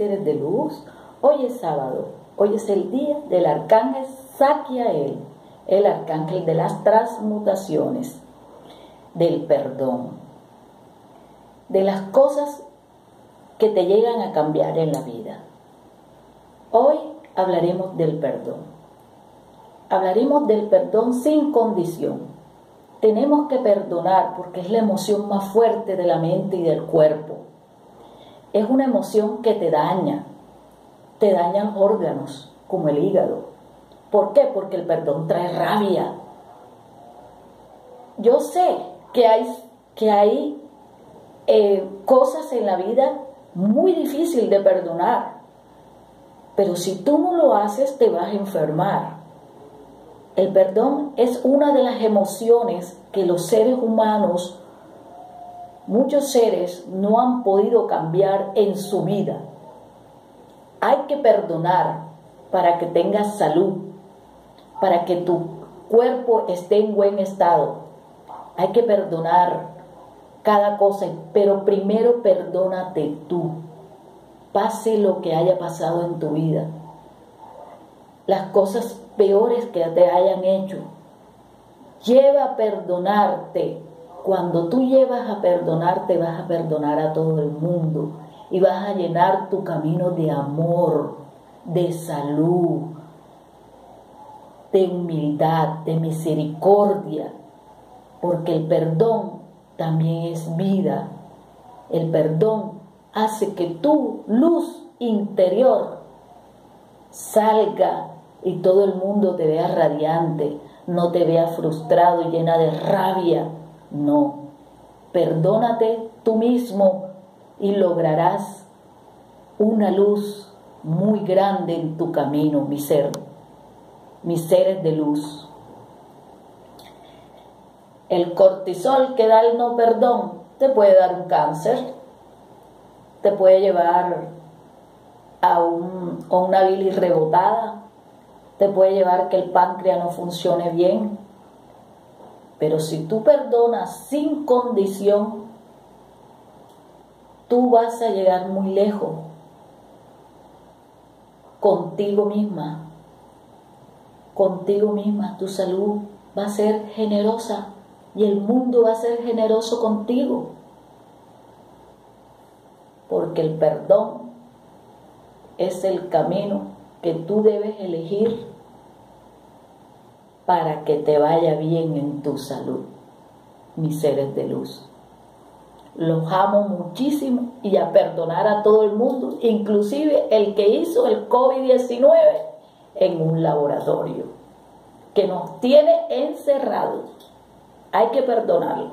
seres de luz. Hoy es sábado, hoy es el día del arcángel Saquiael, el arcángel de las transmutaciones, del perdón, de las cosas que te llegan a cambiar en la vida. Hoy hablaremos del perdón. Hablaremos del perdón sin condición. Tenemos que perdonar porque es la emoción más fuerte de la mente y del cuerpo. Es una emoción que te daña, te dañan órganos como el hígado. ¿Por qué? Porque el perdón trae rabia. Yo sé que hay, que hay eh, cosas en la vida muy difícil de perdonar, pero si tú no lo haces te vas a enfermar. El perdón es una de las emociones que los seres humanos, muchos seres, no han podido cambiar en su vida. Hay que perdonar para que tengas salud, para que tu cuerpo esté en buen estado. Hay que perdonar cada cosa, pero primero perdónate tú, pase lo que haya pasado en tu vida, las cosas peores que te hayan hecho. Lleva a perdonarte. Cuando tú llevas a perdonarte, vas a perdonar a todo el mundo y vas a llenar tu camino de amor, de salud, de humildad, de misericordia, porque el perdón también es vida. El perdón hace que tu luz interior salga y todo el mundo te vea radiante, no te vea frustrado llena de rabia. No, perdónate tú mismo y lograrás una luz muy grande en tu camino, mi ser, mis seres de luz. El cortisol que da el no perdón te puede dar un cáncer, te puede llevar a, una bilis rebotada, te puede llevar que el páncreas no funcione bien. Pero si tú perdonas sin condición, tú vas a llegar muy lejos contigo misma. Contigo misma, tu salud va a ser generosa y el mundo va a ser generoso contigo. Porque el perdón es el camino que tú debes elegir para que te vaya bien en tu salud, mis seres de luz. Los amo muchísimo y a perdonar a todo el mundo, inclusive el que hizo el COVID-19 en un laboratorio, que nos tiene encerrados hay que perdonarlo.